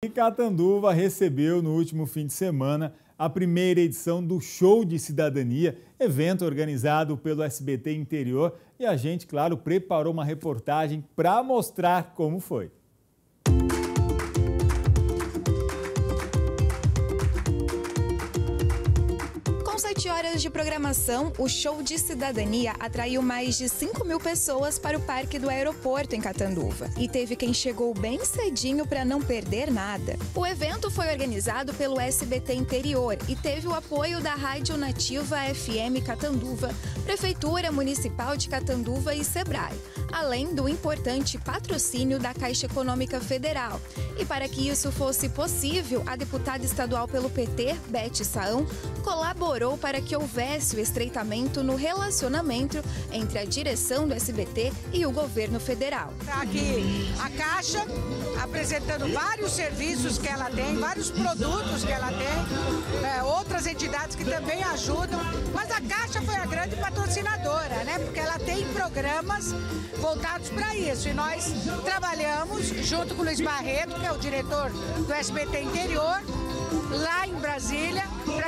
E Catanduva recebeu no último fim de semana a primeira edição do Show de Cidadania, evento organizado pelo SBT Interior, e a gente, claro, preparou uma reportagem para mostrar como foi. Sete horas de programação, o show de cidadania atraiu mais de 5 mil pessoas para o parque do aeroporto em Catanduva. E teve quem chegou bem cedinho para não perder nada. O evento foi organizado pelo SBT Interior e teve o apoio da Rádio Nativa FM Catanduva, Prefeitura Municipal de Catanduva e Sebrae, além do importante patrocínio da Caixa Econômica Federal. E para que isso fosse possível, a deputada estadual pelo PT, Beth Saão, colaborou para que houvesse o estreitamento no relacionamento entre a direção do SBT e o governo federal. Está aqui a Caixa apresentando vários serviços que ela tem, vários produtos que ela tem, é, outras entidades que também ajudam, programas voltados para isso. E nós trabalhamos junto com o Luiz Barreto, que é o diretor do SBT Interior,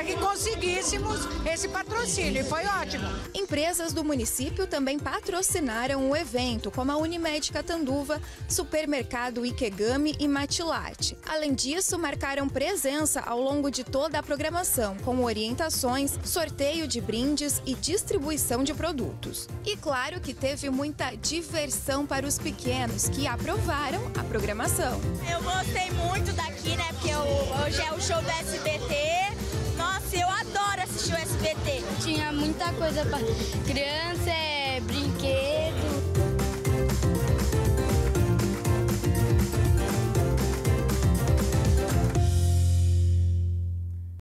para que conseguíssemos esse patrocínio. E foi ótimo. Empresas do município também patrocinaram o evento, como a Unimed Catanduva, Supermercado Ikegami e Matilate. Além disso, marcaram presença ao longo de toda a programação, com orientações, sorteio de brindes e distribuição de produtos. E claro que teve muita diversão para os pequenos que aprovaram a programação. Eu gostei muito daqui, né? Porque hoje é o show do SBT. muita coisa para criança, é brinquedo.